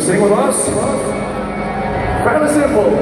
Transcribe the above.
to sing with us? Fairly simple.